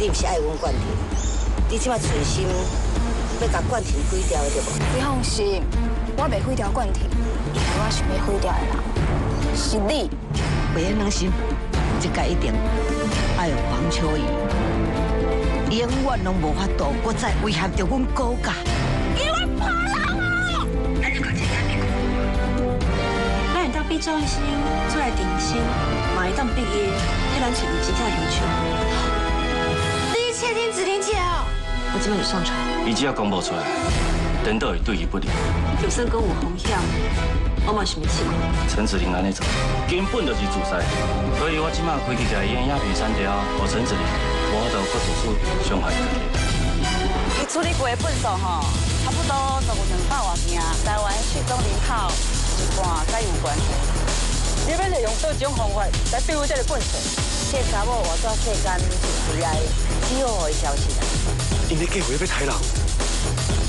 你不是爱阮冠廷，你即摆存心要甲冠廷毁掉的对无？你放心，我袂毁掉冠廷，因为我想要毁掉的人是你。袂用两心，这个一定爱有黄秋怡，永远拢无法度，搁再威胁着阮高家。给我跑人啊！咱就讲这样咱会当比赵一新出来定薪，嘛会当毕业，迄咱钱真正我即摆就上传。伊只要公布出来，等到会对伊不利。就算讲有风险，我嘛是要试看。陈子玲安尼做，根本就是自杀，所以我即马开起家影影片删掉，和陈子玲无法度搁做出伤害自己。伊处理过的粪扫吼，差不多都有两百外件，台湾失踪人口一半甲有关系。你要是用这种方法来对付这个棍子，这查某活到世间是谁来？只有我的消息啦。因咧计划要杀人，